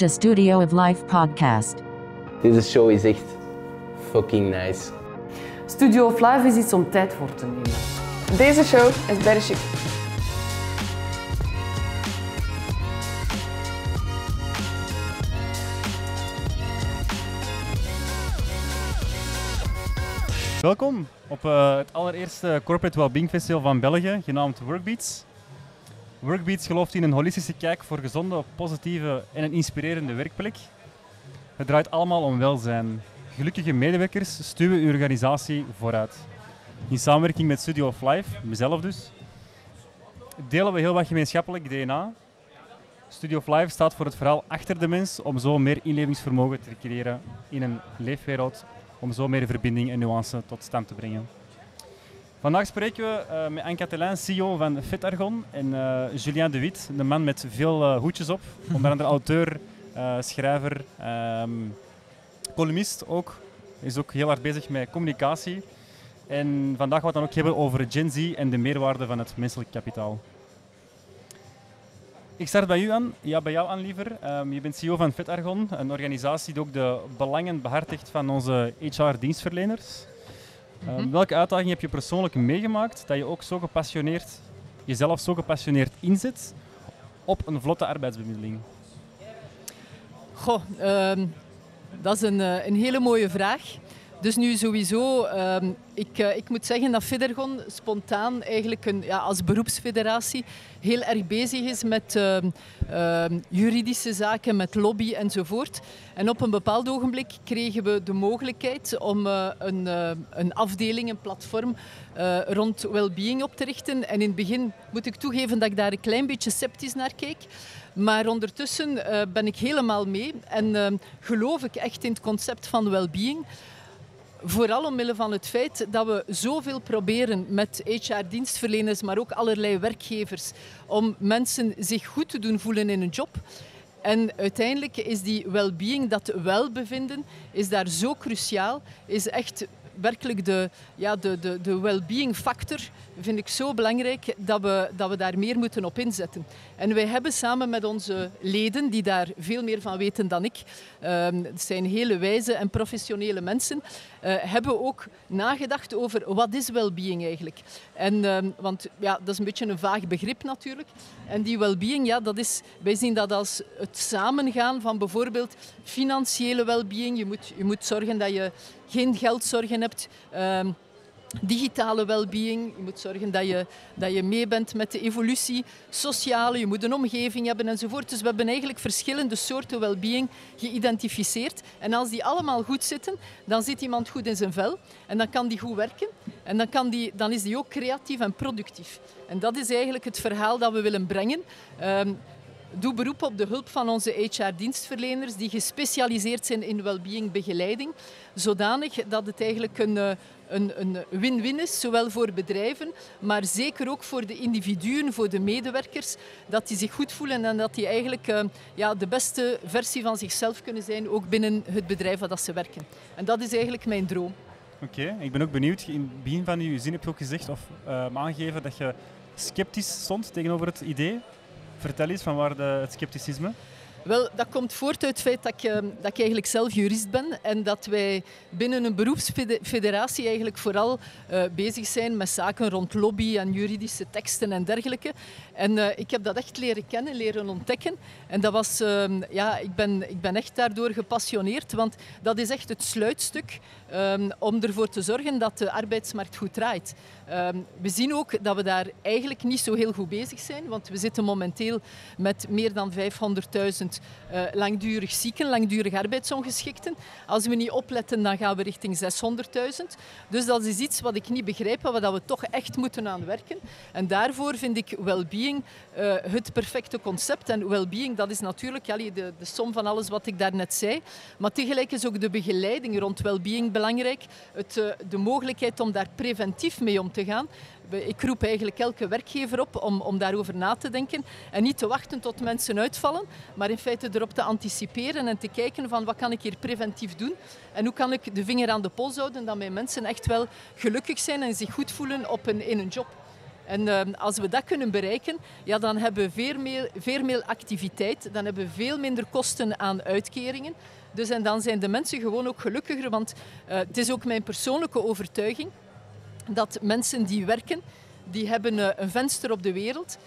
The Studio of Life podcast. Deze show is echt fucking nice. Studio of Life is iets om tijd voor te nemen. Deze show is better chic. Welkom op eh, het allereerste Corporate Wellbeing Festival van België, genaamd Workbeats. Workbeats gelooft in een holistische kijk voor gezonde, positieve en een inspirerende werkplek. Het draait allemaal om welzijn. Gelukkige medewerkers stuwen uw organisatie vooruit. In samenwerking met Studio of Life, mezelf dus, delen we heel wat gemeenschappelijk DNA. Studio of Life staat voor het verhaal achter de mens om zo meer inlevingsvermogen te creëren in een leefwereld, om zo meer verbinding en nuance tot stand te brengen. Vandaag spreken we uh, met Anne Catelin, CEO van FitArgon, en uh, Julien de Wit, de man met veel uh, hoedjes op, onder andere auteur, schrijver, um, columnist ook. Is ook heel hard bezig met communicatie. En vandaag gaan we het dan ook hebben over Gen Z en de meerwaarde van het menselijk kapitaal. Ik start bij u aan, ja, bij jou aan liever. Um, je bent CEO van FitArgon, een organisatie die ook de belangen behartigt van onze HR-dienstverleners. Mm -hmm. Welke uitdaging heb je persoonlijk meegemaakt dat je ook zo gepassioneerd, jezelf zo gepassioneerd inzet op een vlotte arbeidsbemiddeling? Goh, um, dat is een, uh, een hele mooie vraag. Dus nu sowieso, um, ik, uh, ik moet zeggen dat Federgon spontaan eigenlijk een, ja, als beroepsfederatie heel erg bezig is met uh, uh, juridische zaken, met lobby enzovoort. En op een bepaald ogenblik kregen we de mogelijkheid om uh, een, een, afdeling, een platform rond well-being op te richten. En in het begin moet ik toegeven dat ik daar een klein beetje sceptisch naar keek. Maar ondertussen ben ik helemaal mee en geloof ik echt in het concept van well-being. Vooral omwille van het feit dat we zoveel proberen met HR-dienstverleners, maar ook allerlei werkgevers, om mensen zich goed te doen voelen in een job. En uiteindelijk is die well-being, dat welbevinden, is daar zo cruciaal, is echt werkelijk de, ja, de, de, de well-being factor vind ik zo belangrijk dat we, dat we daar meer moeten op inzetten. En wij hebben samen met onze leden, die daar veel meer van weten dan ik, um, het zijn hele wijze en professionele mensen, uh, hebben ook nagedacht over wat is well-being eigenlijk. En, um, want ja, dat is een beetje een vaag begrip natuurlijk. En die well-being, ja, dat is, wij zien dat als het samengaan van bijvoorbeeld financiële well-being. Je moet, je moet zorgen dat je geen geldzorgen hebt. Um, digitale well-being. Je moet zorgen dat je, dat je mee bent met de evolutie. Sociale, je moet een omgeving hebben enzovoort. Dus we hebben eigenlijk verschillende soorten well-being geïdentificeerd. En als die allemaal goed zitten, dan zit iemand goed in zijn vel. En dan kan die goed werken. En dan, kan die, dan is die ook creatief en productief. En dat is eigenlijk het verhaal dat we willen brengen. Um, doe beroep op de hulp van onze HR-dienstverleners die gespecialiseerd zijn in well-being begeleiding, zodanig dat het eigenlijk een, een win-win is, zowel voor bedrijven, maar zeker ook voor de individuen, voor de medewerkers, dat die zich goed voelen en dat die eigenlijk uh, ja, de beste versie van zichzelf kunnen zijn, ook binnen het bedrijf waar dat ze werken. En dat is eigenlijk mijn droom. Oké, ik ben ook benieuwd. In het begin van je zin heb je ook gezegd of uh, aangegeven dat je sceptisch stond tegenover het idee. Vertel eens van waar de, het scepticisme? Wel, dat komt voort uit het feit dat ik, dat ik eigenlijk zelf jurist ben en dat wij binnen een beroepsfederatie eigenlijk vooral uh, bezig zijn met zaken rond lobby en juridische teksten en dergelijke. En uh, ik heb dat echt leren kennen, leren ontdekken. En dat was, uh, ja, ik ben, ik ben echt daardoor gepassioneerd, want dat is echt het sluitstuk um, om ervoor te zorgen dat de arbeidsmarkt goed draait. Um, we zien ook dat we daar eigenlijk niet zo heel goed bezig zijn, want we zitten momenteel met meer dan 500.000 uh, langdurig zieken, langdurig arbeidsongeschikten. Als we niet opletten, dan gaan we richting 600.000. Dus dat is iets wat ik niet begrijp, dat we toch echt moeten aan werken. En daarvoor vind ik well-being uh, het perfecte concept. En well-being, dat is natuurlijk ja, de, de som van alles wat ik daarnet zei. Maar tegelijk is ook de begeleiding rond well-being belangrijk. Het, uh, de mogelijkheid om daar preventief mee om te gaan. Ik roep eigenlijk elke werkgever op om, om daarover na te denken en niet te wachten tot mensen uitvallen, maar in feite erop te anticiperen en te kijken van wat kan ik hier preventief doen en hoe kan ik de vinger aan de pols houden dat mijn mensen echt wel gelukkig zijn en zich goed voelen op in een job. En ehm, als we dat kunnen bereiken, ja, dan hebben we veel meer, veel meer activiteit, dan hebben we veel minder kosten aan uitkeringen. Dus en dan zijn de mensen gewoon ook gelukkiger, want eh, het is ook mijn persoonlijke overtuiging dat mensen die werken, die hebben eh, een venster op de wereld.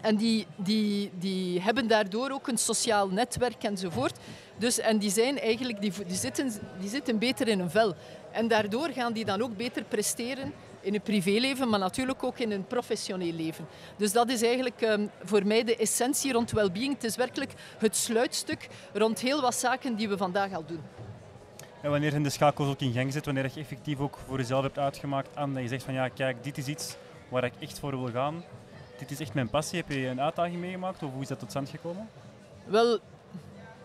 En die, die, die hebben daardoor ook een sociaal netwerk enzovoort. Dus, en die, zijn eigenlijk, die, die, zitten, die zitten beter in een vel. En daardoor gaan die dan ook beter presteren in een privéleven, maar natuurlijk ook in een professioneel leven. Dus dat is eigenlijk um, voor mij de essentie rond well-being. Het is werkelijk het sluitstuk rond heel wat zaken die we vandaag al doen. En wanneer in de schakels ook in gang zit, wanneer je effectief ook voor jezelf hebt uitgemaakt aan dat je zegt van ja, kijk, dit is iets waar ik echt voor wil gaan. Dit is echt mijn passie. Heb je een uitdaging meegemaakt of hoe is dat tot stand gekomen? Wel,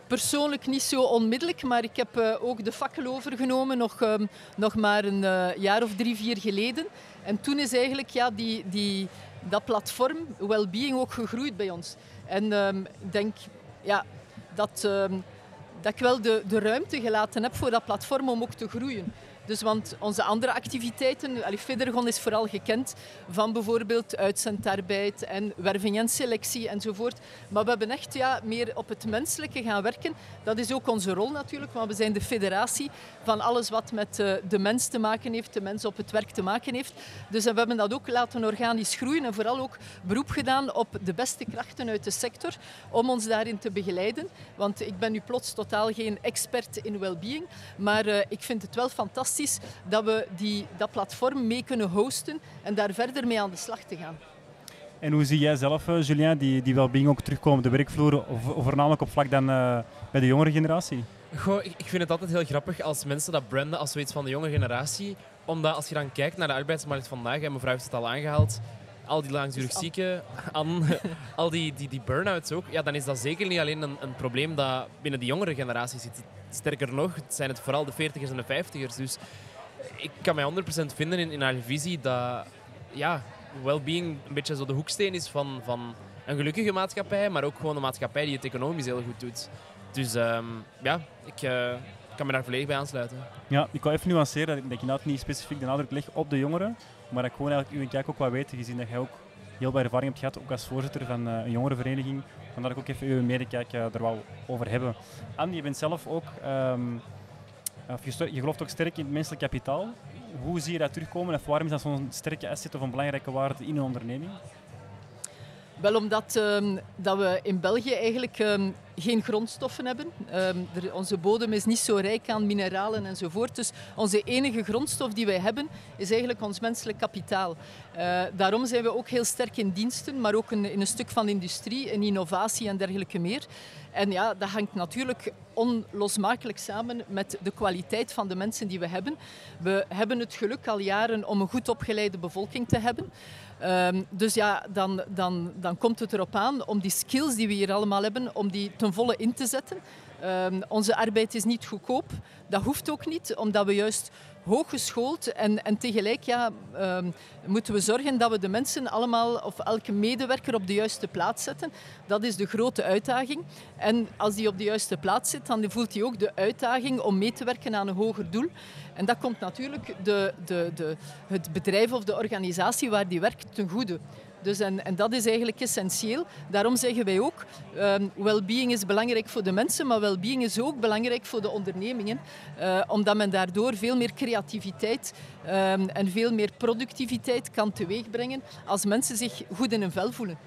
persoonlijk niet zo onmiddellijk, maar ik heb uh, ook de fakkel overgenomen nog, um, nog maar een uh, jaar of drie, vier geleden. En toen is eigenlijk ja, die, die, dat platform Wellbeing ook gegroeid bij ons. En um, ik denk ja, dat, um, dat ik wel de, de ruimte gelaten heb voor dat platform om ook te groeien. Dus want onze andere activiteiten, allee, Federgon is vooral gekend van bijvoorbeeld uitzendarbeid en werving en selectie enzovoort. Maar we hebben echt ja, meer op het menselijke gaan werken. Dat is ook onze rol natuurlijk, want we zijn de federatie van alles wat met uh, de mens te maken heeft, de mens op het werk te maken heeft. Dus we hebben dat ook laten organisch groeien en vooral ook beroep gedaan op de beste krachten uit de sector om ons daarin te begeleiden. Want ik ben nu plots totaal geen expert in well-being, maar uh, ik vind het wel fantastisch dat we die, dat platform mee kunnen hosten en daar verder mee aan de slag te gaan. En hoe zie jij zelf, uh, Julien, die, die ook terugkomen op de werkvloer, voornamelijk op vlak dan uh, bij de jongere generatie? Goh, ik, ik vind het altijd heel grappig als mensen dat branden als zoiets van de jonge generatie. Omdat als je dan kijkt naar de arbeidsmarkt vandaag, en mevrouw heeft het al aangehaald, al die langdurig zieken, aan, al die, die, die burn-outs ook, ja, dan is dat zeker niet alleen een, een probleem dat binnen de jongere generatie zit. Sterker nog, het zijn het vooral de 40ers en de 50ers. Dus ik kan mij 100% vinden in, in haar visie dat ja, well-being een beetje zo de hoeksteen is van, van een gelukkige maatschappij, maar ook gewoon een maatschappij die het economisch heel goed doet. Dus um, ja, ik uh, kan me daar volledig bij aansluiten. Ja, ik wil even nuanceren dat ik, dat ik niet specifiek de nadruk leg op de jongeren, maar dat ik gewoon eigenlijk uw kijk ook wat weet, gezien dat jij ook heel veel ervaring hebt gehad, ook als voorzitter van uh, een jongerenvereniging. Vandaar ik ook even uw medekijk uh, er wel over hebben. Andy, je bent zelf ook, je, je gelooft ook sterk in het menselijk kapitaal. Hoe zie je dat terugkomen en waarom is dat zo'n sterke asset of een belangrijke waarde in een onderneming? Wel omdat um, dat we in België eigenlijk um, geen grondstoffen hebben. Er, onze bodem is niet zo rijk aan mineralen enzovoort. Dus onze enige grondstof die wij hebben is eigenlijk ons menselijk kapitaal. Uh, daarom zijn we ook heel sterk in diensten, maar ook in, in een stuk van industrie, in innovatie en dergelijke meer. En ja, dat hangt natuurlijk onlosmakelijk samen met de kwaliteit van de mensen die we hebben. We hebben het geluk al jaren om een goed opgeleide bevolking te hebben. Um, dus ja, dan, dan, dan komt het erop aan om die skills die we hier allemaal hebben, om die ten volle in te zetten. Um, onze arbeid is niet goedkoop. Dat hoeft ook niet, omdat we juist hooggeschoold en, en tegelijk ja, um, moeten we zorgen dat we de mensen allemaal of elke medewerker op de juiste plaats zetten. Dat is de grote uitdaging. En als die op de juiste plaats zit, dan voelt hij ook de uitdaging om mee te werken aan een hoger doel. En dat komt natuurlijk de, de, de, het bedrijf of de organisatie waar die werkt ten goede. Dus en, en, dat is eigenlijk essentieel. Daarom zeggen wij ook, um, well-being is belangrijk voor de mensen, maar well-being is ook belangrijk voor de ondernemingen. Uh, omdat men daardoor veel meer creativiteit um, en veel meer productiviteit kan teweegbrengen als mensen zich goed in hun vel voelen.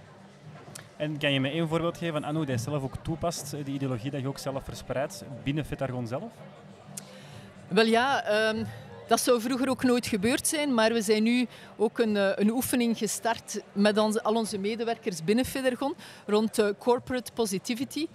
En kan je me één voorbeeld geven van Anno, die zelf ook toepast, die ideologie dat je ook zelf verspreidt binnen Fitargon zelf? Wel ja, um, dat zou vroeger ook nooit gebeurd zijn, maar we zijn nu ook een, een oefening gestart met al onze medewerkers binnen Federgon rond uh, corporate positivity.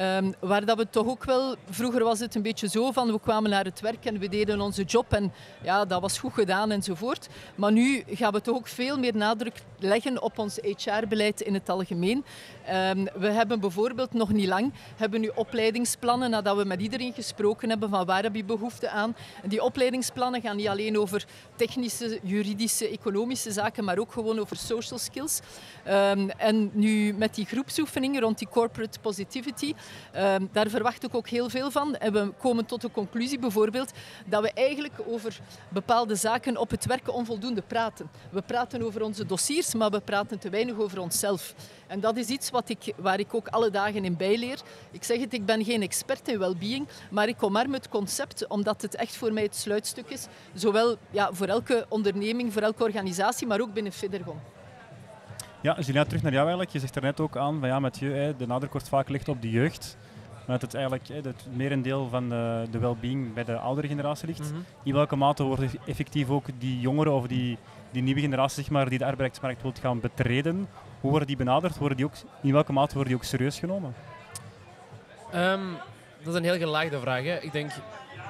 Um, waar dat we toch ook wel, vroeger was het een beetje zo van we kwamen naar het werk en we deden onze job en ja, dat was goed gedaan enzovoort. Maar nu gaan we toch ook veel meer nadruk leggen op ons HR-beleid in het algemeen. Um, we hebben bijvoorbeeld nog niet lang hebben nu opleidingsplannen nadat we met iedereen gesproken hebben van waar heb je behoefte aan. Die opleidingsplannen gaan niet alleen over technische, juridische, economische zaken, maar ook gewoon over social skills. Um, en nu met die groepsoefeningen rond die corporate positivity Ehm, daar verwacht ik ook heel veel van. En we komen tot de conclusie bijvoorbeeld dat we eigenlijk over bepaalde zaken op het werk onvoldoende praten. We praten over onze dossiers, maar we praten te weinig over onszelf. En dat is iets wat ik, waar ik ook alle dagen in bijleer. Ik zeg het, ik ben geen expert in well-being, maar ik omarm het concept omdat het echt voor mij het sluitstuk is. Zowel ja, voor elke onderneming, voor elke organisatie, maar ook binnen Federgon. Ja, Julien, terug naar jou eigenlijk. Je zegt er net ook aan, van ja, met je, de nadruk wordt vaak gelegd op de jeugd. Maar dat het eigenlijk het merendeel van de, de well-being bij de oudere generatie ligt. Mhm. In welke mate worden effectief ook die jongeren of die, die nieuwe generatie zeg maar, die de arbeidsmarkt wilt gaan betreden, hoe worden die benaderd? Worden die ook, in welke mate worden die ook serieus genomen? Ehm, dat is een heel gelaagde vraag. Hè. Ik denk,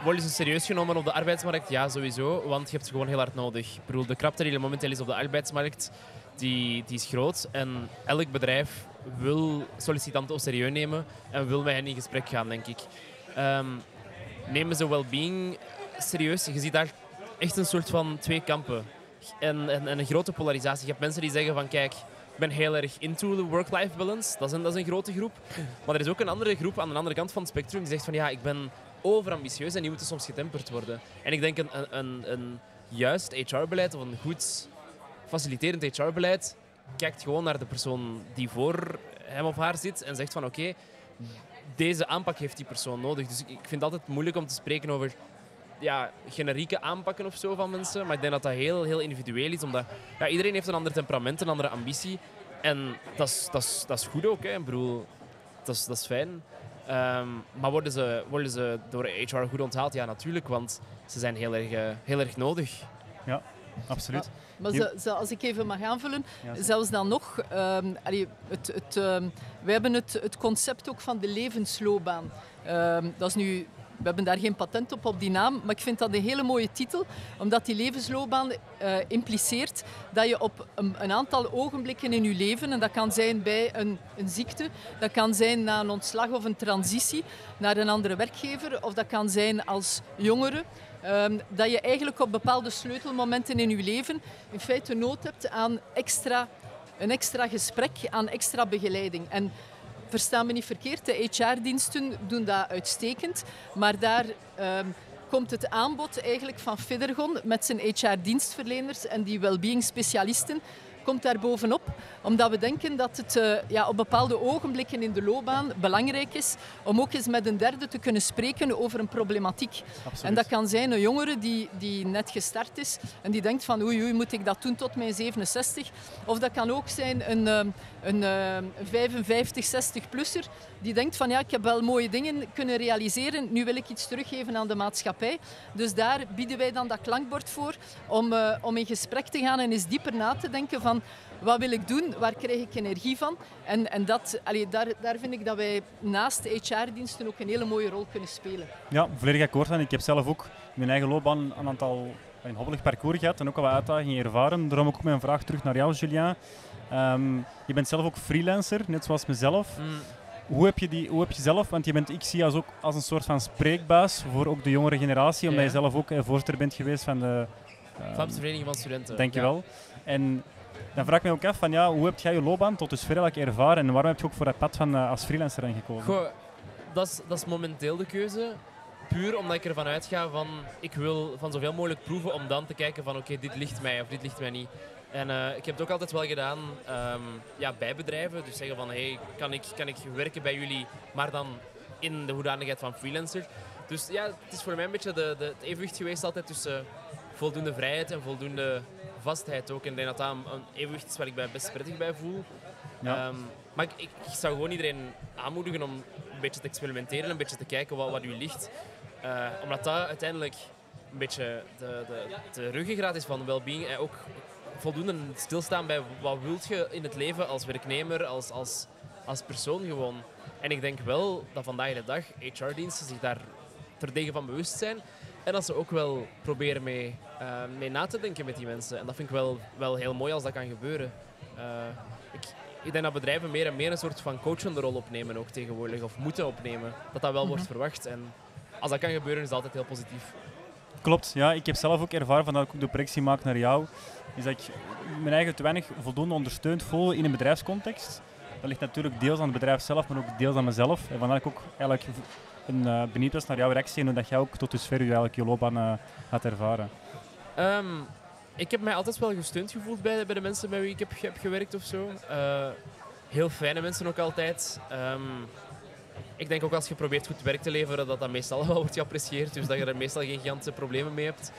worden ze serieus genomen op de arbeidsmarkt? Ja, sowieso. Want je hebt ze gewoon heel hard nodig. Ik de krapte die er momenteel is op de arbeidsmarkt, die, die is groot. En elk bedrijf wil sollicitanten op serieus nemen en wil met hen in gesprek gaan, denk ik. Ehm, nemen ze well-being serieus? Je ziet daar echt een soort van twee kampen. En, en, en een grote polarisatie. Je hebt mensen die zeggen van, kijk, ik ben heel erg into the work-life balance. Dat is, een, dat is een grote groep. Maar er is ook een andere groep aan de andere kant van het spectrum die zegt van ja, ik ben overambitieus en die moeten soms getemperd worden. En ik denk een, een, een, juist HR-beleid of een goed faciliterend HR-beleid kijkt gewoon naar de persoon die voor hem of haar zit en zegt van oké, deze aanpak heeft die persoon nodig. Dus ik vind het altijd moeilijk om te spreken over ja, generieke aanpakken of zo van mensen. Maar ik denk dat dat heel, heel individueel is. Omdat ja, iedereen heeft een ander temperament, een andere ambitie. En dat is, dat is, dat is goed ook. Hè. Ik bedoel, dat is, dat is fijn. Ehm, maar worden ze, worden ze door HR goed onthaald? Ja, natuurlijk. Want ze zijn heel erg, eh, heel erg nodig. Absoluut. Maar Je- ze- ze- als ik even mag aanvullen, Ja, zelfs dan nog, ehm allee, het, het, ehm, wij hebben het, het concept ook van de levensloopbaan. Ehm, dat is nu, we hebben daar geen patent op, op die naam, maar ik vind dat een hele mooie titel, omdat die levensloopbaan eh, impliceert dat je op een, aantal ogenblikken in je leven, en dat kan zijn bij een, een ziekte, dat kan zijn na een ontslag of een transitie naar een andere werkgever, of dat kan zijn als jongere, Ehm, dat je eigenlijk op bepaalde sleutelmomenten in je leven in feite nood hebt aan extra, een extra gesprek, aan extra begeleiding. En versta me niet verkeerd, de HR-diensten doen dat uitstekend, maar daar ehm, komt het aanbod eigenlijk van Federgon met zijn HR-dienstverleners en die well-being specialisten komt daar bovenop, omdat we denken dat het eh, ja, op bepaalde ogenblikken in de loopbaan belangrijk is om ook eens met een derde te kunnen spreken over een problematiek. Absoluut. En dat kan zijn een jongere die, die net gestart is en die denkt van oei, oei, moet ik dat doen tot mijn 67? Of dat kan ook zijn een, ehm, een, ehm, 55, 60-plusser die denkt van ja, ik heb wel mooie dingen kunnen realiseren, nu wil ik iets teruggeven aan de maatschappij. Dus daar bieden wij dan dat klankbord voor om, eh, om in gesprek te gaan en eens dieper na te denken van wat wil ik doen, waar krijg ik energie van? En, en dat, allee, daar, daar vind ik dat wij naast de HR-diensten ook een hele mooie rol kunnen spelen. Ja, volledig akkoord. En ik heb zelf ook in mijn eigen loopbaan een aantal een hobbelig parcours gehad en ook al wat uitdagingen ervaren. Daarom ook mijn vraag terug naar jou, Julien. Ehm, je bent zelf ook freelancer, net zoals mezelf. Mm, Hoe heb je, die, hoe heb je zelf, want je bent, ik zie je als ook als een soort van spreekbuis voor ook de jongere generatie, omdat Ja. je zelf ook eh, voorzitter bent geweest van de... ehm, Vlaamse Vereniging van Studenten. Dankjewel. En dan vraag ik me ook af van ja, hoe heb jij je loopbaan tot dusver eigenlijk ervaren en waarom heb je ook voor dat pad van eh, als freelancer dan gekozen? Dat is, dat is momenteel de keuze. Puur omdat ik ervan uitga van ik wil van zoveel mogelijk proeven om dan te kijken van oké, dit ligt mij of dit ligt mij niet. En eh, ik heb het ook altijd wel gedaan ehm, ja, bij bedrijven. Dus zeggen van hey, kan ik, kan ik werken bij jullie, maar dan in de hoedanigheid van freelancer. Dus ja, het is voor mij een beetje de, de, het evenwicht geweest altijd tussen voldoende vrijheid en voldoende vastheid ook. En ik denk dat dat een, evenwicht is waar ik mij best prettig bij voel. Ja. Ehm, maar ik, ik, zou gewoon iedereen aanmoedigen om een beetje te experimenteren, een beetje te kijken wat, wat u ligt. Eh, omdat dat uiteindelijk een beetje de, de, de ruggengraat is van well-being. En ook voldoende stilstaan bij wat wilt je in het leven als werknemer, als, als, als persoon gewoon. En ik denk wel dat vandaag de dag HR-diensten zich daar terdege van bewust zijn. En dat ze ook wel proberen mee, eh, mee na te denken met die mensen. En dat vind ik wel, wel heel mooi als dat kan gebeuren. Eh, ik, ik denk dat bedrijven meer en meer een soort van coachende rol opnemen ook tegenwoordig. Of moeten opnemen. Dat dat wel wordt verwacht. En als dat kan gebeuren is dat altijd heel positief. Klopt, ja. Ik heb zelf ook ervaren van dat ik ook de projectie maak naar jou. Is dat ik mijn eigen te weinig voldoende ondersteund voel in een bedrijfscontext. Dat ligt natuurlijk deels aan het bedrijf zelf, maar ook deels aan mezelf. En vandaar dat ik ook eigenlijk een, uh, benieuwd was naar jouw reactie en hoe dat jij ook tot dusver je, eigenlijk je loopbaan uh, gaat ervaren. Um, ik heb mij altijd wel gesteund gevoeld bij, bij de mensen met wie ik heb, heb gewerkt of zo. Uh, heel fijne mensen ook altijd. Um, ik denk ook als je probeert goed werk te leveren, dat dat meestal wel wordt geapprecieerd. Dus dat je er meestal geen gigantische problemen mee hebt.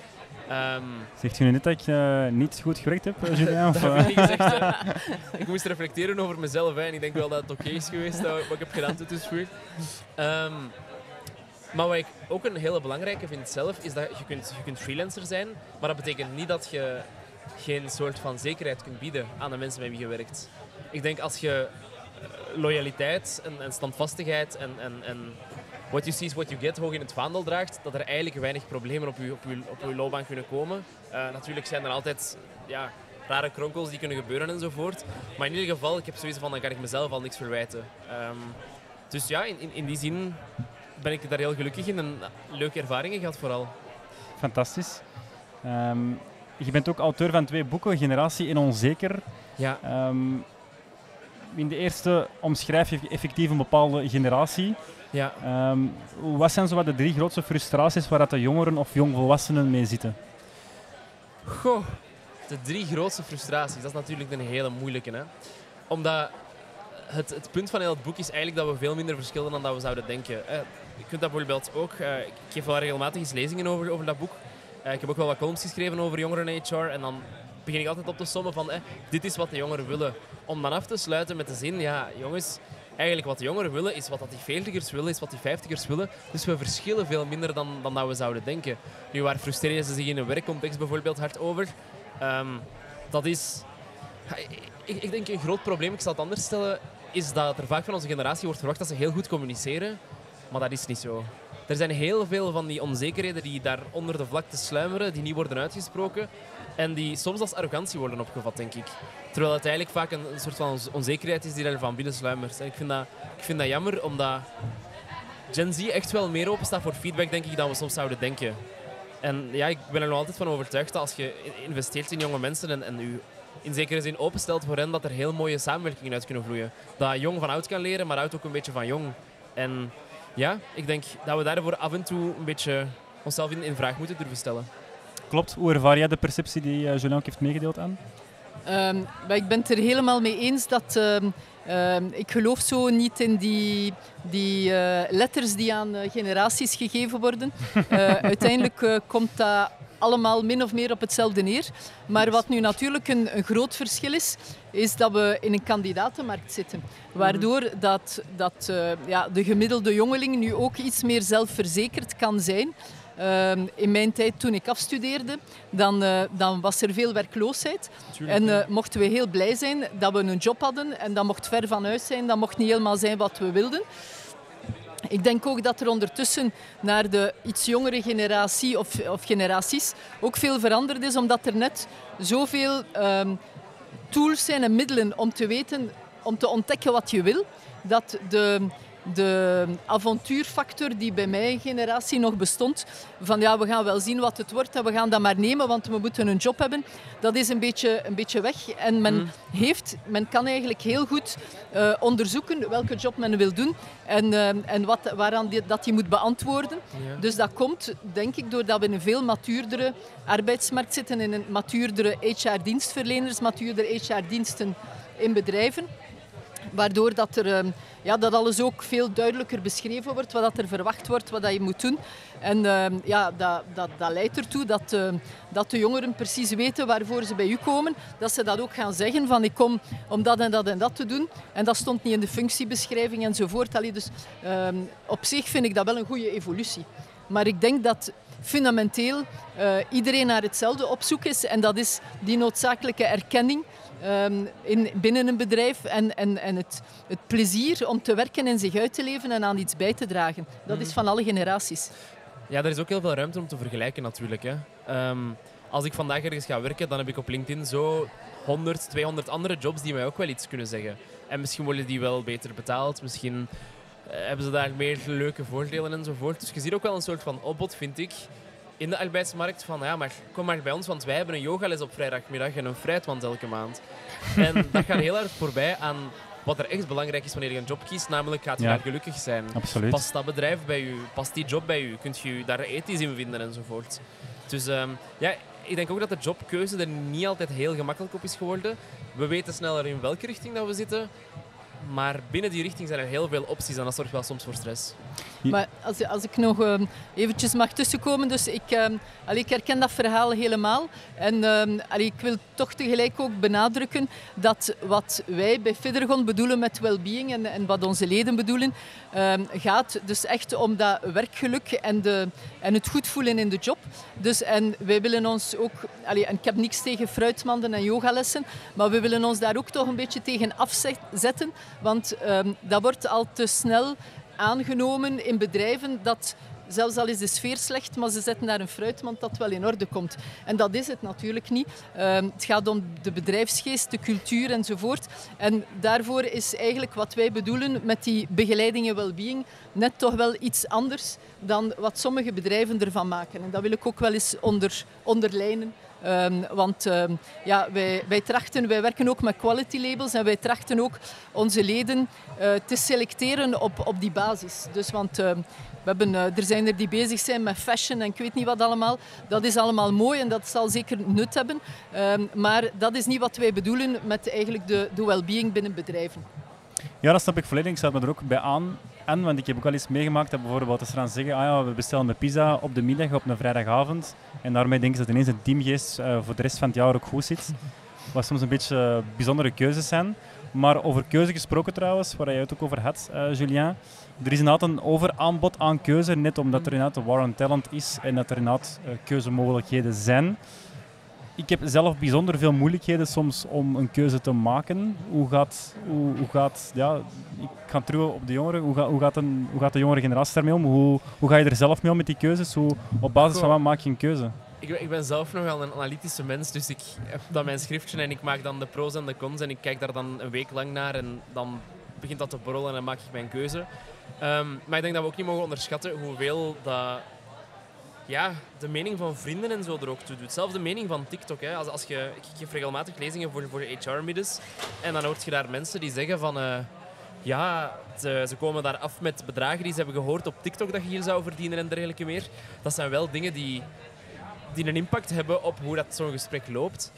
Um, Zegt u nu net dat ik uh, niet goed gewerkt heb, Julien? dat heb ik niet gezegd. Ik moest reflecteren over mezelf. Hè, en ik denk wel dat het oké okay is geweest wat ik heb gedaan tot dusver. Um, maar wat ik ook een hele belangrijke vind zelf, is dat je kunt, je kunt freelancer zijn, maar dat betekent niet dat je geen soort van zekerheid kunt bieden aan de mensen met wie je werkt. Ik denk als je loyaliteit en, en standvastigheid en, en, en what you see is what you get hoog in het vaandel draagt, dat er eigenlijk weinig problemen op je, op je, op je loopbaan kunnen komen. Uh, natuurlijk zijn er altijd ja, rare kronkels die kunnen gebeuren enzovoort. Maar in ieder geval, ik heb zoiets van, dan kan ik mezelf al niks verwijten. Um, dus ja, in, in die zin ben ik daar heel gelukkig in en leuke ervaringen gehad vooral. Fantastisch. Um, je bent ook auteur van twee boeken, Generatie in Onzeker. Ja. Um, in de eerste omschrijf je effectief een bepaalde generatie. Ja. Um, wat zijn zo wat de drie grootste frustraties waar dat de jongeren of jongvolwassenen mee zitten? Goh, de drie grootste frustraties, dat is natuurlijk een hele moeilijke. Hè? Omdat het, het punt van heel het boek is eigenlijk dat we veel minder verschillen dan dat we zouden denken. Je kunt dat bijvoorbeeld ook, uh, ik geef wel regelmatig eens lezingen over, over dat boek. Uh, ik heb ook wel wat columns geschreven over jongeren HR en dan begin ik altijd op te sommen van dit is wat de jongeren willen. Om dan af te sluiten met de zin, ja jongens, eigenlijk wat de jongeren willen is wat dat die veertigers willen, is wat die vijftigers willen. Dus we verschillen veel minder dan, dan dat we zouden denken. Nu, waar frustreren ze zich in een werkcontext bijvoorbeeld hard over? Um, dat is... Ik, ik denk een groot probleem, ik zal het anders stellen, is dat er vaak van onze generatie wordt verwacht dat ze heel goed communiceren. Maar dat is niet zo. Er zijn heel veel van die onzekerheden die daar onder de vlakte sluimeren, die niet worden uitgesproken. En die soms als arrogantie worden opgevat, denk ik. Terwijl het eigenlijk vaak een, soort van onzekerheid is die daar van binnen sluimert. Ik vind, dat, ik vind dat jammer, omdat Gen Z echt wel meer open staat voor feedback, denk ik, dan we soms zouden denken. En ja, ik ben er nog altijd van overtuigd dat als je investeert in jonge mensen en, en u in zekere zin openstelt voor hen, dat er heel mooie samenwerkingen uit kunnen vloeien. Dat jong van oud kan leren, maar oud ook een beetje van jong. En ja, ik denk dat we daarvoor af en toe een beetje onszelf in, in vraag moeten durven stellen. Klopt. Hoe ervaar jij de perceptie die uh, Julien ook heeft meegedeeld aan? Um, ik ben het er helemaal mee eens dat... Um, um, ik geloof zo niet in die, die uh, letters die aan uh, generaties gegeven worden. uiteindelijk komt dat allemaal min of meer op hetzelfde neer. Maar wat nu natuurlijk een, een, groot verschil is, is dat we in een kandidatenmarkt zitten. Waardoor dat, dat uh, ja, de gemiddelde jongeling nu ook iets meer zelfverzekerd kan zijn. Uh, in mijn tijd toen ik afstudeerde, dan, uh, dan was er veel werkloosheid. Tuurlijk, en uh, mochten we heel blij zijn dat we een job hadden. En dat mocht ver van huis zijn, dat mocht niet helemaal zijn wat we wilden. Ik denk ook dat er ondertussen naar de iets jongere generatie of, of generaties ook veel veranderd is, omdat er net zoveel um, tools zijn en middelen om te weten, om te ontdekken wat je wil, dat de, de avontuurfactor die bij mijn generatie nog bestond, van ja, we gaan wel zien wat het wordt en we gaan dat maar nemen, want we moeten een job hebben, dat is een beetje, een beetje weg. En men, mm. heeft, men kan eigenlijk heel goed uh, onderzoeken welke job men wil doen en, uh, en wat, waaraan die, dat die moet beantwoorden. Ja. Dus dat komt, denk ik, doordat we in een veel matuurdere arbeidsmarkt zitten, in een matuurdere HR-dienstverleners, matuurdere HR-diensten in bedrijven. Waardoor dat, er, ja, dat alles ook veel duidelijker beschreven wordt, wat dat er verwacht wordt, wat dat je moet doen. En ja, dat, dat, dat leidt ertoe dat, dat de jongeren precies weten waarvoor ze bij u komen. Dat ze dat ook gaan zeggen, van ik kom om dat en dat en dat te doen. En dat stond niet in de functiebeschrijving enzovoort. Allee, dus op zich vind ik dat wel een goede evolutie. Maar ik denk dat fundamenteel uh, iedereen naar hetzelfde op zoek is. En dat is die noodzakelijke erkenning um, in, binnen een bedrijf en, en, en het, het plezier om te werken en zich uit te leven en aan iets bij te dragen. Dat is van alle generaties. Ja, er is ook heel veel ruimte om te vergelijken natuurlijk. Hè. Um, als ik vandaag ergens ga werken, dan heb ik op LinkedIn zo 100, 200 andere jobs die mij ook wel iets kunnen zeggen. En misschien worden die wel beter betaald, misschien uh, hebben ze daar meer leuke voordelen enzovoort. Dus je ziet ook wel een soort van opbod, vind ik, in de arbeidsmarkt van ja, maar kom maar bij ons, want wij hebben een yogales op vrijdagmiddag en een fruitwand elke maand. En dat gaat heel hard voorbij aan wat er echt belangrijk is wanneer je een job kiest, namelijk gaat je Ja. daar gelukkig zijn. Absoluut. Past dat bedrijf bij u? Past die job bij u? Kunt je je daar ethisch in vinden enzovoort? Dus ehm, ja, ik denk ook dat de jobkeuze er niet altijd heel gemakkelijk op is geworden. We weten sneller in welke richting dat we zitten. Maar binnen die richting zijn er heel veel opties en dat zorgt wel soms voor stress. Maar als, als ik nog ehm, eventjes mag tussenkomen, dus ik, ehm, allee, ik herken dat verhaal helemaal. En ehm, allee, ik wil toch tegelijk ook benadrukken dat wat wij bij Federgon bedoelen met well-being en, en wat onze leden bedoelen, ehm, gaat dus echt om dat werkgeluk en, de, en het goed voelen in de job. Dus, en wij willen ons ook, allee, en ik heb niks tegen fruitmanden en yogalessen, maar we willen ons daar ook toch een beetje tegen afzetten, want ehm, dat wordt al te snel aangenomen in bedrijven dat zelfs al is de sfeer slecht, maar ze zetten daar een fruitmand dat wel in orde komt. En dat is het natuurlijk niet. Ehm, het gaat om de bedrijfsgeest, de cultuur enzovoort. En daarvoor is eigenlijk wat wij bedoelen met die begeleiding en well-being net toch wel iets anders dan wat sommige bedrijven ervan maken. En dat wil ik ook wel eens onder, onderlijnen. Ehm, want ehm, ja, wij, wij trachten, wij werken ook met quality labels en wij trachten ook onze leden eh, te selecteren op, op die basis. Dus want ehm, we hebben, eh, er zijn er die bezig zijn met fashion en ik weet niet wat allemaal. Dat is allemaal mooi en dat zal zeker nut hebben. Maar dat is niet wat wij bedoelen met eigenlijk de, de well-being binnen bedrijven. Ja, dat snap ik volledig. Ik sluit me er ook bij aan. En, want ik heb ook al eens meegemaakt dat bijvoorbeeld als ze dan zeggen, ah ja, we bestellen de pizza op de middag op een vrijdagavond. En daarmee denken ze dat ineens een teamgeest eh, voor de rest van het jaar ook goed zit. Wat soms een beetje eh, bijzondere keuzes zijn. Maar over keuze gesproken trouwens, waar jij het ook over had, eh, Julien. Er is inderdaad een overaanbod aan keuze, net omdat er inderdaad een war on talent is en dat er inderdaad keuzemogelijkheden zijn. Ik heb zelf bijzonder veel moeilijkheden soms om een keuze te maken. Hoe gaat, hoe, hoe gaat ja, ik ga terug op de jongeren. Hoe, gaat hoe, gaat een, hoe gaat de jongere generatie daarmee om? Hoe, hoe ga je er zelf mee om met die keuzes? Hoe, op basis van wat maak je een keuze? Ik, ben- ik ben zelf nogal een analytische mens, dus ik heb dan mijn schriftje en ik maak dan de pro's en de cons en ik kijk daar dan een week lang naar en dan begint dat te borrelen en dan maak ik mijn keuze. Ehm, maar ik denk dat we ook niet mogen onderschatten hoeveel dat, ja, de mening van vrienden en zo er ook toe doet. Zelfs de mening van TikTok. Hè. Als, als je, ik geef regelmatig lezingen voor, voor HR-middes en dan hoort je daar mensen die zeggen van... eh, ja, ze, ze komen daar af met bedragen die ze hebben gehoord op TikTok dat je hier zou verdienen en dergelijke meer. Dat zijn wel dingen die, die een impact hebben op hoe dat zo'n gesprek loopt.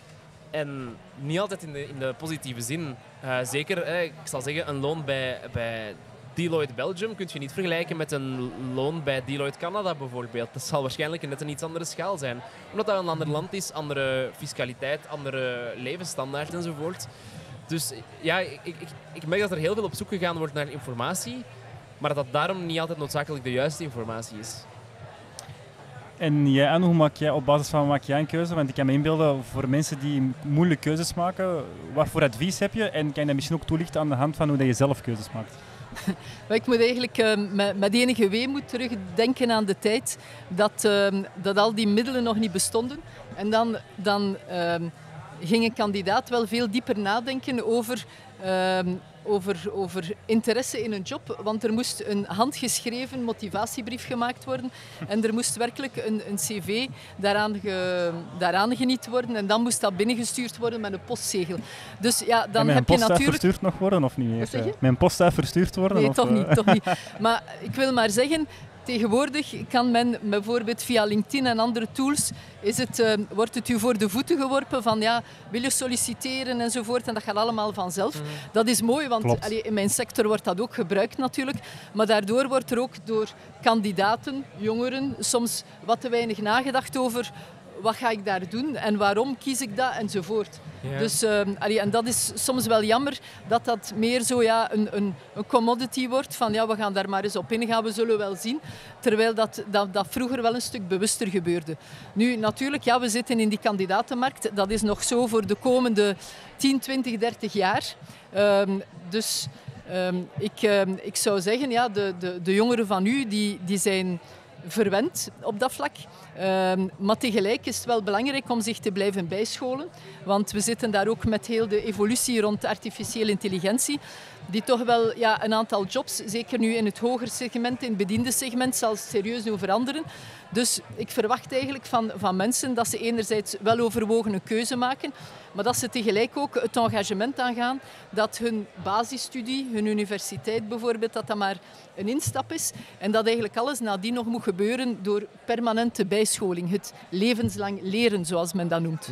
En niet altijd in de, in de positieve zin. Eh, zeker, eh, ik zal zeggen, een loon bij, bij Deloitte Belgium kun je niet vergelijken met een loon bij Deloitte Canada bijvoorbeeld. Dat zal waarschijnlijk net een iets andere schaal zijn. Omdat dat een ander land is, andere fiscaliteit, andere levensstandaard enzovoort. Dus ja, ik, ik, ik merk dat er heel veel op zoek gegaan wordt naar informatie, maar dat dat daarom niet altijd noodzakelijk de juiste informatie is. En jij, en hoe maak jij, op basis van maak jij een keuze? Want ik kan me inbeelden voor mensen die moeilijke keuzes maken, wat voor advies heb je? En kan je dat misschien ook toelichten aan de hand van hoe dat je zelf keuzes maakt? Ik moet eigenlijk eh, met, enige weemoed terugdenken aan de tijd dat, eh, dat al die middelen nog niet bestonden. En dan, dan eh, ging een kandidaat wel veel dieper nadenken over, over, over interesse in een job. Want er moest een handgeschreven motivatiebrief gemaakt worden. En er moest werkelijk een, een cv daaraan, ge, daaraan geniet worden. En dan moest dat binnengestuurd worden met een postzegel. Dus ja, dan heb je post natuurlijk... verstuurd nog worden of niet? Mijn post verstuurd worden? Nee, of, toch eh, niet, toch niet. Maar ik wil maar zeggen, tegenwoordig kan men bijvoorbeeld via LinkedIn en andere tools, is het, eh, wordt het u voor de voeten geworpen van ja, wil je solliciteren enzovoort. En dat gaat allemaal vanzelf. Dat is mooi, want allee, in mijn sector wordt dat ook gebruikt natuurlijk. Maar daardoor wordt er ook door kandidaten, jongeren, soms wat te weinig nagedacht over wat ga ik daar doen en waarom kies ik dat enzovoort. Ja. Dus, ehm, allee, en dat is soms wel jammer dat dat meer zo ja, een, een, een commodity wordt van ja, we gaan daar maar eens op ingaan, we zullen wel zien. Terwijl dat, dat, dat vroeger wel een stuk bewuster gebeurde. Nu, natuurlijk, ja, we zitten in die kandidatenmarkt. Dat is nog zo voor de komende 10, 20, 30 jaar. Ehm, dus ehm, ik, ik zou zeggen, ja, de, de, de jongeren van nu die, die zijn verwend op dat vlak. Ehm, maar tegelijk is het wel belangrijk om zich te blijven bijscholen. Want we zitten daar ook met heel de evolutie rond artificiële intelligentie. Die toch wel ja, een aantal jobs, zeker nu in het hoger segment, in het bediendensegment, zal serieus doen veranderen. Dus ik verwacht eigenlijk van, van mensen dat ze enerzijds wel overwogen een keuze maken, maar dat ze tegelijk ook het engagement aangaan dat hun basisstudie, hun universiteit bijvoorbeeld, dat dat maar een instap is en dat eigenlijk alles nadien nog moet gebeuren door permanente bijscholing, het levenslang leren zoals men dat noemt.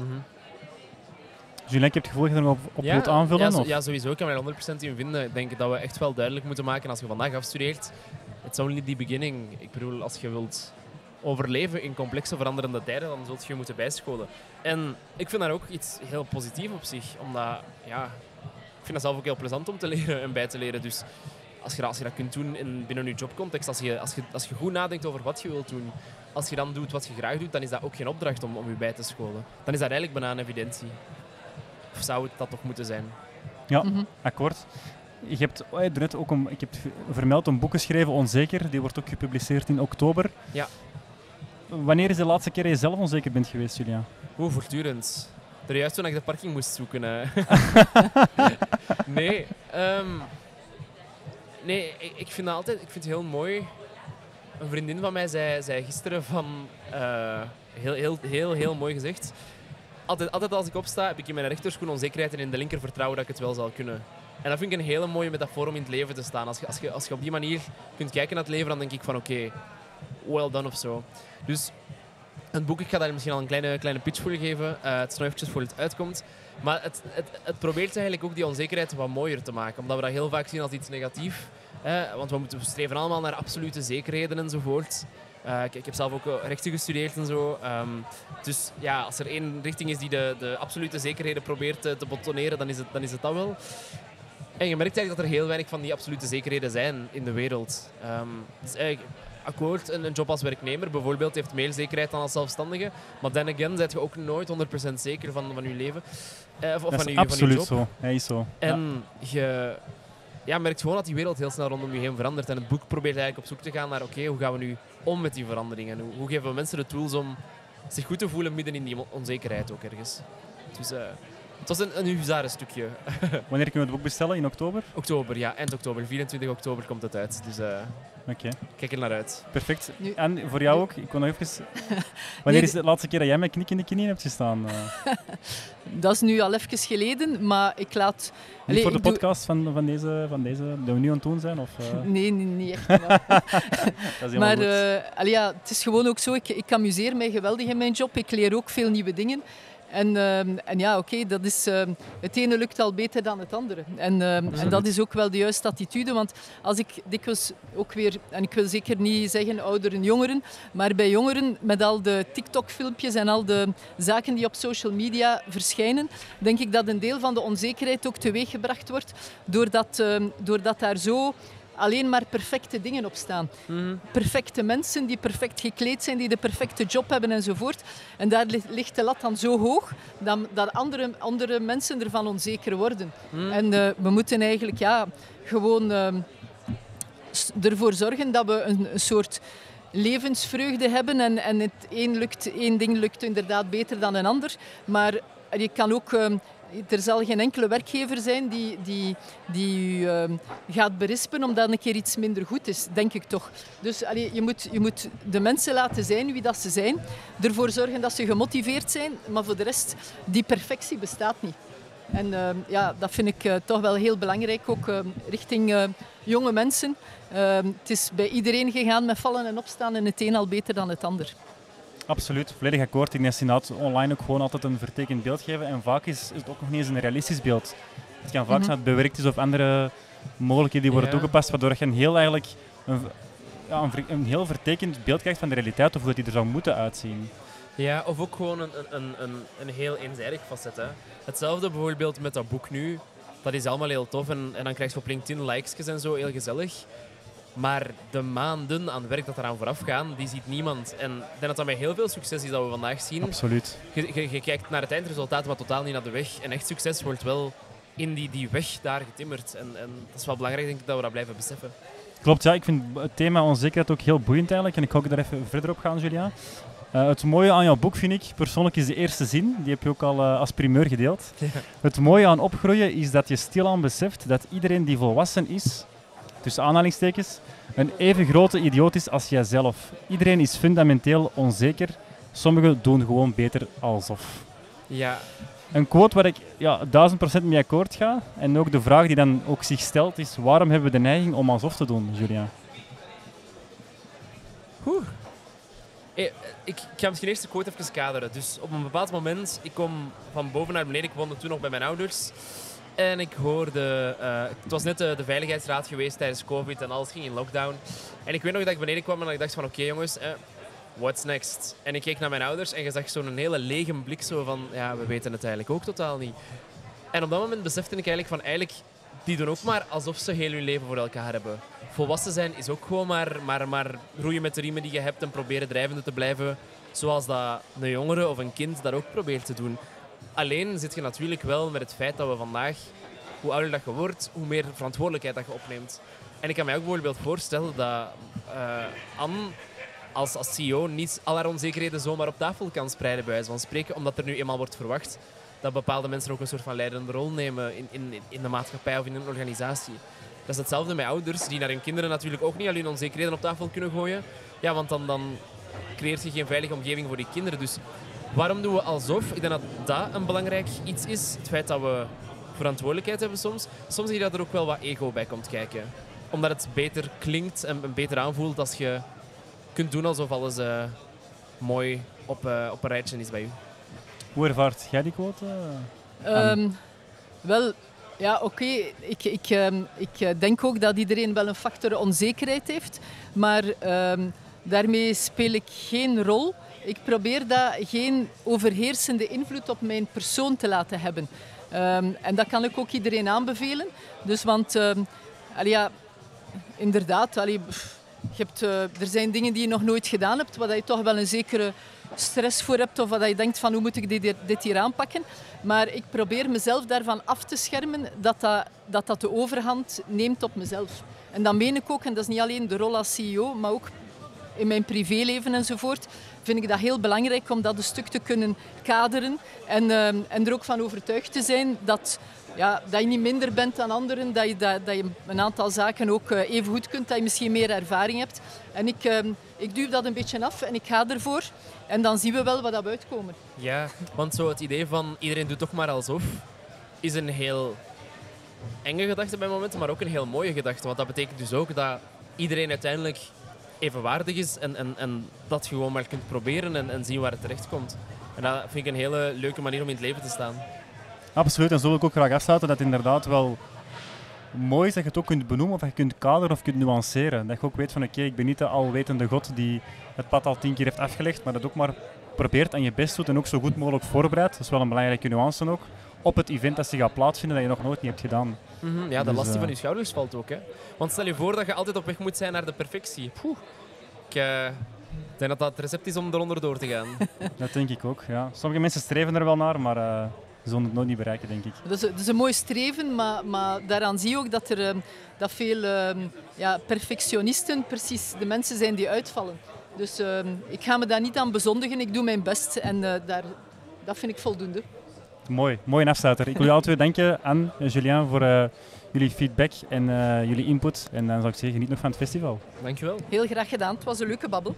Julien, ik heb het gevoel dat je nog op, op wilt aanvullen? Ja, zo- of? ja, sowieso. Ik kan er 100% in vinden. Ik denk dat we echt wel duidelijk moeten maken als je vandaag afstudeert. It's only the beginning. Ik bedoel, als je wilt overleven in complexe veranderende tijden, dan zult je moeten bijscholen. En ik vind daar ook iets heel positiefs op zich. Omdat, ja, ik vind dat zelf ook heel plezant om te leren en bij te leren. Dus als je dat, als je dat kunt doen in, binnen je jobcontext, als je, als, je, als je goed nadenkt over wat je wilt doen, als je dan doet wat je graag doet, dan is dat ook geen opdracht om, om je bij te scholen. Dan is dat eigenlijk bijna een evidentie. Of zou het dat toch moeten zijn? Ja, Mhm. akkoord. Je hebt oh, net ook een, ik heb vermeld een boek geschreven, Onzeker. Die wordt ook gepubliceerd in oktober. Ja. Wanneer is de laatste keer dat je zelf onzeker bent geweest, Julia? Hoe voortdurend. Er juist toen ik de parking moest zoeken. hè. nee, ehm, nee ik, ik vind dat altijd ik vind het heel mooi. Een vriendin van mij zei, zei gisteren van... eh, heel, heel, heel, heel mooi gezegd. Altijd, altijd als ik opsta, heb ik in mijn rechterschoen onzekerheid en in de linker vertrouwen dat ik het wel zal kunnen. En dat vind ik een hele mooie metafoor om in het leven te staan. Als je, als je, als je op die manier kunt kijken naar het leven, dan denk ik van oké, well done of zo. Dus het boek, ik ga daar misschien al een kleine, kleine pitch voor geven. Eh, het is nog voor het uitkomt. Maar het, het, het probeert eigenlijk ook die onzekerheid wat mooier te maken. Omdat we dat heel vaak zien als iets negatiefs. Want we, moeten, we streven allemaal naar absolute zekerheden enzovoort. Eh, ik, ik heb zelf ook eh, rechten gestudeerd en zo. Ehm, dus ja, als er één richting is die de, de absolute zekerheden probeert te, te botoneren, dan is, het, dan is het dat wel. En je merkt eigenlijk dat er heel weinig van die absolute zekerheden zijn in de wereld. Het is eigenlijk akkoord, een, een job als werknemer bijvoorbeeld heeft meer zekerheid dan als zelfstandige. Maar then again, ben je ook nooit 100% zeker van, van je leven. Eh, of van je, van je absoluut job. zo. Hij is zo. Ja. En je ja, merkt gewoon dat die wereld heel snel rondom je heen verandert. En het boek probeert eigenlijk op zoek te gaan naar oké, hoe gaan we nu om met die veranderingen? Hoe, hoe geven we mensen de tools om zich goed te voelen midden in die on- onzekerheid ook ergens? Dus eh, het was een, een huzarenstukje. Wanneer kunnen we het boek bestellen? In oktober? Oktober, ja, eind oktober. 24 oktober komt het uit. Dus eh, Oké, kijk er naar uit. perfect. Nu- En voor jou nu- ook, ik wil nog even... Wanneer Nee, is de laatste keer dat jij met knik in de knie hebt gestaan? eh? Dat is nu al even geleden, maar ik laat... Niet voor de doe- podcast van, van, deze, van deze, die we nu aan het doen zijn? Of, eh, Nee, nee, niet echt. Maar, dat is maar goed. eh, allee, ja, het is gewoon ook zo, ik, ik amuseer mij geweldig in mijn job. Ik leer ook veel nieuwe dingen. En, ehm, en ja, oké, dat is ehm, het ene lukt al beter dan het andere. En, ehm, en dat is ook wel de juiste attitude. Want als ik dikwijls ook weer, en ik wil zeker niet zeggen ouderen, jongeren, maar bij jongeren met al de TikTok-filmpjes en al de zaken die op social media verschijnen, denk ik dat een deel van de onzekerheid ook teweeggebracht wordt doordat, doordat daar zo alleen maar perfecte dingen op staan. Perfecte mensen die perfect gekleed zijn, die de perfecte job hebben enzovoort. En daar ligt- de lat dan zo hoog dat, dat andere, andere mensen ervan onzeker worden. En eh, we moeten eigenlijk ja, gewoon ehm, ervoor zorgen dat we een, een soort levensvreugde hebben. En, en het één, lukt, één ding lukt inderdaad beter dan een ander. Maar je kan ook... ehm, er zal geen enkele werkgever zijn die, die, die u ehm, gaat berispen omdat een keer iets minder goed is, denk ik toch. Dus je, moet, je moet de mensen laten zijn wie dat ze zijn. Ervoor zorgen dat ze gemotiveerd zijn. Maar voor de rest, die perfectie bestaat niet. En ehm, ja, dat vind ik eh, toch wel heel belangrijk, ook ehm, richting eh, jonge mensen. Het is bij iedereen gegaan met vallen en opstaan en het een al beter dan het ander. Absoluut, volledig akkoord. Ik denk dat online ook gewoon altijd een vertekend beeld geven. En vaak is, is het ook nog niet eens een realistisch beeld. Het kan vaak Mhm. zijn dat het bewerkt is of andere mogelijkheden die worden Ja. toegepast, waardoor je een heel, eigenlijk, een, ja, een, een heel vertekend beeld krijgt van de realiteit of hoe die er zou moeten uitzien. Ja, of ook gewoon een, een, een, een heel eenzijdig facet. Hè. Hetzelfde bijvoorbeeld met dat boek nu. Dat is allemaal heel tof en, en dan krijg je op LinkedIn likes en zo, heel gezellig. Maar de maanden aan werk dat eraan vooraf gaan, die ziet niemand. En ik denk dat dat met heel veel succes is dat we vandaag zien. Absoluut. Je, je, je kijkt naar het eindresultaat, maar totaal niet naar de weg. En echt succes wordt wel in die, die weg daar getimmerd. En, en dat is wel belangrijk denk ik, dat we dat blijven beseffen. Klopt, ja. Ik vind het thema onzekerheid ook heel boeiend eigenlijk. En ik ga ook daar even verder op gaan, Julia. Eh, het mooie aan jouw boek vind ik persoonlijk is de eerste zin. Die heb je ook al eh, als primeur gedeeld. Het mooie aan opgroeien is dat je stilaan beseft dat iedereen die volwassen is, tussen aanhalingstekens, een even grote idioot is als jijzelf. Iedereen is fundamenteel onzeker. Sommigen doen gewoon beter alsof. Ja, Een quote waar ik ja, duizend procent mee akkoord ga. En ook de vraag die dan ook zich stelt is, waarom hebben we de neiging om alsof te doen, Julia? Eh, ik, ik ga misschien eerst de quote even kaderen. Dus op een bepaald moment, ik kom van boven naar beneden. Ik woonde toen nog bij mijn ouders. En ik hoorde, eh, het was net de, de Veiligheidsraad geweest tijdens COVID en alles ging in lockdown. En ik weet nog dat ik beneden kwam en dat ik dacht van oké jongens, eh, what's next? En ik keek naar mijn ouders en je zag zo'n hele lege blik zo van, ja we weten het eigenlijk ook totaal niet. En op dat moment besefte ik eigenlijk van eigenlijk, die doen ook maar alsof ze heel hun leven voor elkaar hebben. Volwassen zijn is ook gewoon maar, maar, maar roeien met de riemen die je hebt en proberen drijvende te blijven. Zoals dat een jongere of een kind dat ook probeert te doen. Alleen zit je natuurlijk wel met het feit dat we vandaag, hoe ouder dat je wordt, hoe meer verantwoordelijkheid dat je opneemt. En ik kan mij ook bijvoorbeeld voorstellen dat eh Anne als, als CEO niet al haar onzekerheden zomaar op tafel kan spreiden, bij wijze van spreken, omdat er nu eenmaal wordt verwacht dat bepaalde mensen ook een soort van leidende rol nemen in, in, in de maatschappij of in een organisatie. Dat is hetzelfde met ouders, die naar hun kinderen natuurlijk ook niet al hun onzekerheden op tafel kunnen gooien. Ja, want dan, dan creëert je geen veilige omgeving voor die kinderen. Dus waarom doen we alsof? Ik denk dat dat een belangrijk iets is. Het feit dat we verantwoordelijkheid hebben soms. Soms zie je dat er ook wel wat ego bij komt kijken. Omdat het beter klinkt en beter aanvoelt als je kunt doen alsof alles eh, mooi op, eh, op een rijtje is bij u. Hoe ervaart jij die quote? Ehm, wel, ja, oké. Ik, ik, ehm, ik eh, denk ook dat iedereen wel een factor onzekerheid heeft. Maar ehm, daarmee speel ik geen rol. Ik probeer dat geen overheersende invloed op mijn persoon te laten hebben. Ehm, en dat kan ik ook iedereen aanbevelen. Dus, want, ehm, ja, inderdaad, je hebt, eh, er zijn dingen die je nog nooit gedaan hebt, waar je toch wel een zekere stress voor hebt of wat je denkt van hoe moet ik dit, dit hier aanpakken. Maar ik probeer mezelf daarvan af te schermen dat dat, dat dat de overhand neemt op mezelf. En dat meen ik ook, en dat is niet alleen de rol als CEO, maar ook in mijn privéleven enzovoort, vind ik dat heel belangrijk om dat een stuk te kunnen kaderen en, ehm, en er ook van overtuigd te zijn dat, ja, dat je niet minder bent dan anderen, dat je, dat, dat je een aantal zaken ook eh, even goed kunt, dat je misschien meer ervaring hebt. En ik, ehm, ik duw dat een beetje af en ik ga ervoor. En dan zien we wel wat dat uitkomen. Ja, want zo het idee van iedereen doet toch maar alsof, is een heel enge gedachte bij momenten, maar ook een heel mooie gedachte. Want dat betekent dus ook dat iedereen uiteindelijk evenwaardig is en, en, en dat gewoon maar kunt proberen en, en zien waar het terecht komt. En dat vind ik een hele leuke manier om in het leven te staan. Absoluut, en zo wil ik ook graag afsluiten dat het inderdaad wel mooi is dat je het ook kunt benoemen of dat je kunt kaderen of kunt nuanceren. Dat je ook weet van oké, ik ben niet de alwetende god die het pad al tien keer heeft afgelegd, maar dat ook maar probeert en je best doet en ook zo goed mogelijk voorbereidt. Dat is wel een belangrijke nuance ook. Op het event dat zich gaat plaatsvinden dat je nog nooit niet hebt gedaan. Mhm, Ja, de Dus, last die eh, van je schouders valt ook. Hè. Want stel je voor dat je altijd op weg moet zijn naar de perfectie. Poeh. Ik eh, denk dat dat het recept is om eronder door te gaan. Dat denk ik ook. Ja. Sommige mensen streven er wel naar, maar eh, ze zullen het nooit niet bereiken, denk ik. Dat is, dat is een mooi streven, maar, maar daaraan zie je ook dat er ehm, dat veel ehm, ja, perfectionisten precies de mensen zijn die uitvallen. Dus ehm, ik ga me daar niet aan bezondigen, ik doe mijn best en eh, daar, dat vind ik voldoende. Mooi, mooi afsluiter. Ik wil jullie alle twee danken, Anne en Julien, voor eh, jullie feedback en eh, jullie input. En dan zou ik zeggen, geniet nog van het festival. Dankjewel. Heel graag gedaan, het was een leuke babbel.